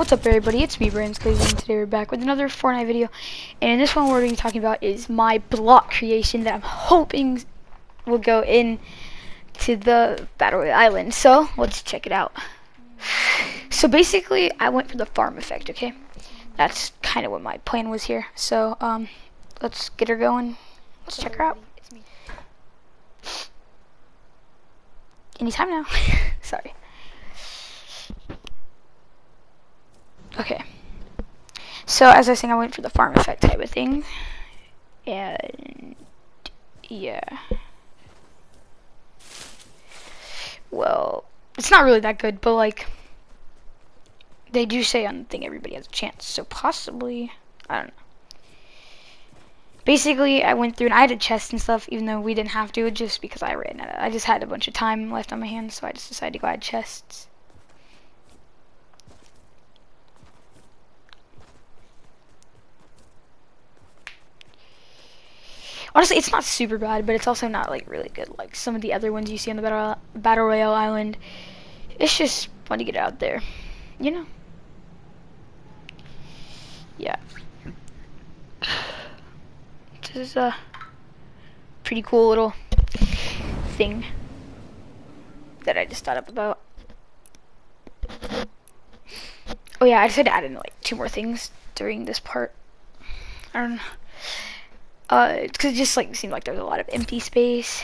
What's up everybody, it's me Brandon Clayton and today we're back with another Fortnite video and in this one we're going to be talking about is my block creation that I'm hoping will go in to the Battle Royale Island. So let's check it out. So basically I went for the farm effect, okay? That's kind of what my plan was here. So um, let's get her going. Let's check her out. Anytime now. Sorry. Okay. So as I was saying, I went for the farm effect type of thing, and yeah. Well, it's not really that good, but like they do say on the thing everybody has a chance, so possibly I don't know. Basically, I went through and I had a chest and stuff, even though we didn't have to, just because I ran out. I just had a bunch of time left on my hands, so I just decided to go add chests. Honestly, it's not super bad, but it's also not like really good. Like some of the other ones you see on the battle battle royale island. It's just fun to get out there, you know. Yeah. This is a pretty cool little thing that I just thought up about. Oh yeah, I just had to add in like two more things during this part. I don't know. Uh, because it just like seemed like there was a lot of empty space.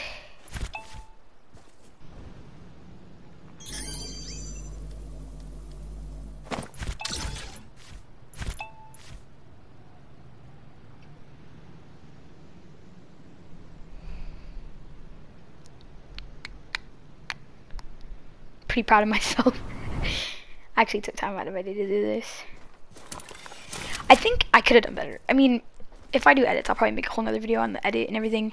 Pretty proud of myself. I actually took time out of my day to do this. I think I could have done better. I mean, if I do edits, I'll probably make a whole nother video on the edit and everything.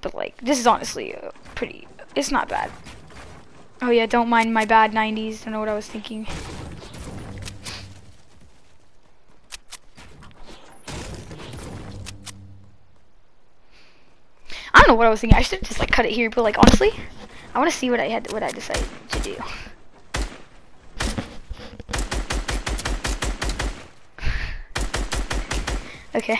But like, this is honestly pretty, it's not bad. Oh yeah, don't mind my bad 90s, don't know what I was thinking. I don't know what I was thinking, I should just like cut it here, but like honestly, I want to see what I had, what I decided to do. Okay.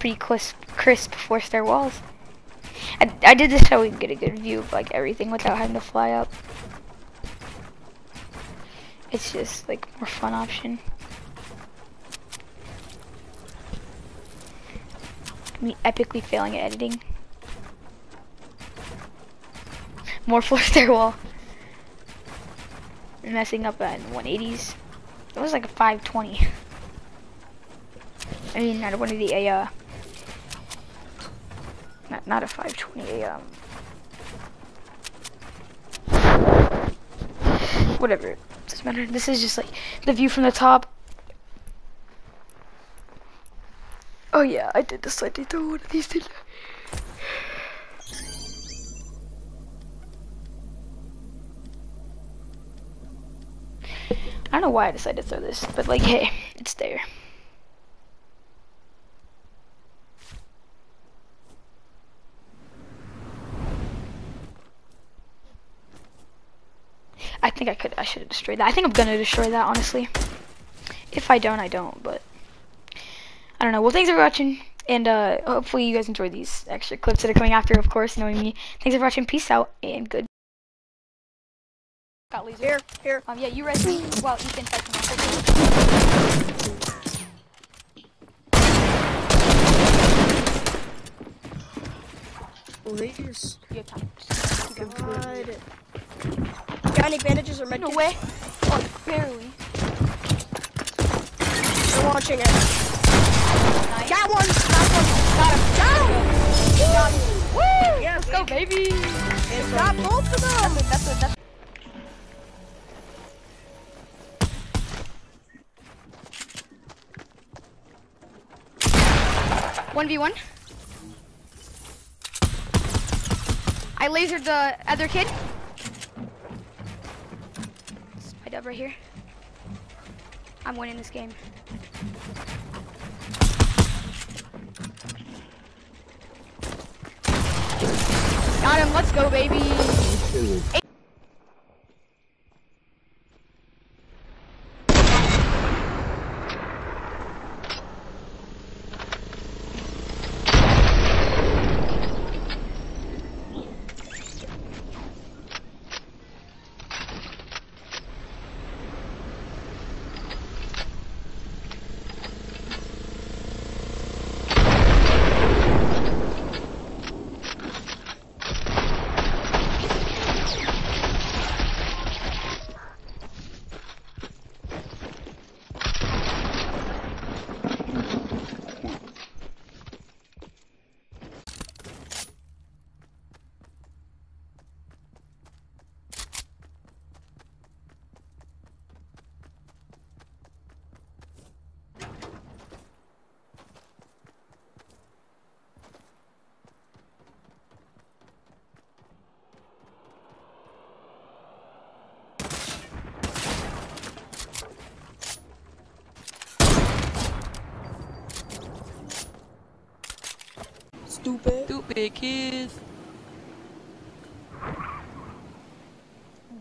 Pretty crisp, crisp floor stair walls. I, I did this so we can get a good view of like everything without having to fly up. It's just like more fun option. Me epically failing at editing. More floor stair wall messing up at 180s. It was like a 520. I mean, not a 180, a, uh, not, not a 520, a, um, whatever, doesn't matter. This is just like the view from the top. Oh yeah, I did decide to throw one of these together. I don't know why I decided to throw this, but like, hey, it's there. I think I could, I should have destroyed that. I think I'm gonna destroy that, honestly. If I don't, I don't, but I don't know. Well, thanks for watching, and uh, hopefully you guys enjoy these extra clips that are coming after, of course, knowing me. Thanks for watching. Peace out, and good. Got laser. Here, here. Um, yeah, you ready? Well, Ethan fight him Lasers. You. God. Got any bandages or medkits? No way. Oh, barely. They're launching it. Nice. Got one. Got one. Got him. Got him. Got him. Woo! Yeah, go, baby. Got both of them. That's. That's. That's One v one. I lasered the other kid. Spy dub right here. I'm winning this game. Got him. Let's go, baby. Stupid. Stupid kids.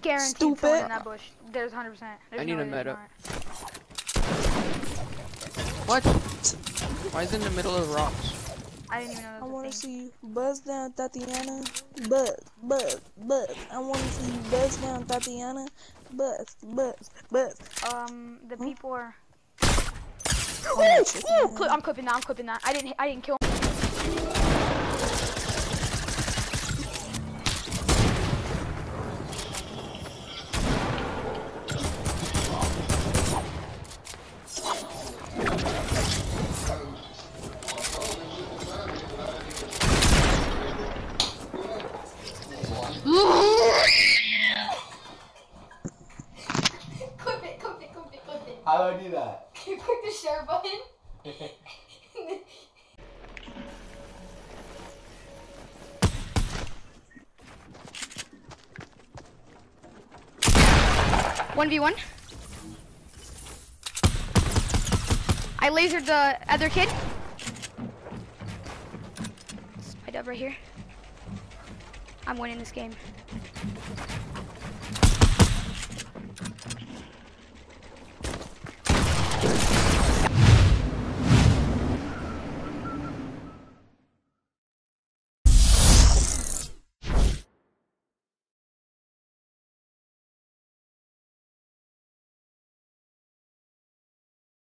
Guaranteed Stupid. someone in that bush. There's 100%. There's I need no a way meta. What? Why is it in the middle of rocks? I didn't even know I that was wanna thing. see you buzz down Tatiana. Buzz, buzz, buzz. I wanna see you buzz down Tatiana. Buzz, buzz, buzz. Um, the people are. Oh, that Ooh, I'm clipping that. I'm clipping that. I didn't. I didn't kill him. do that? Click the share button. One v one. I lasered the other kid. Spy dub right here. I'm winning this game.